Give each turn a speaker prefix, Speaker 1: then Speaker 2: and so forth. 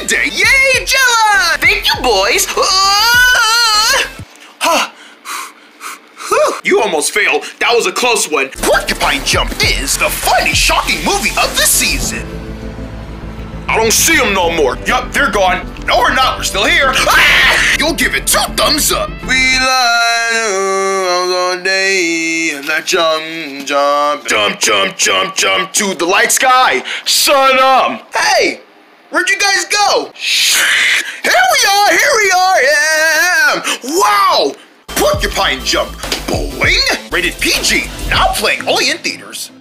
Speaker 1: today. Yay, Jella! Thank you, boys. Huh. You almost failed. That was a close one. Porcupine Jump is the funny, shocking movie of the season. I don't see them no more. Yup, they're gone. No, we're not. We're still here. Ah! You'll give it two thumbs up. We lie all day. Let jump, jump, jump, jump, jump, jump to the light sky. Sun up. Hey, where'd you guys go? Here we are. Here we are. Yeah. Wow. Porcupine Jump. Boing. Rated PG. Now playing only in theaters.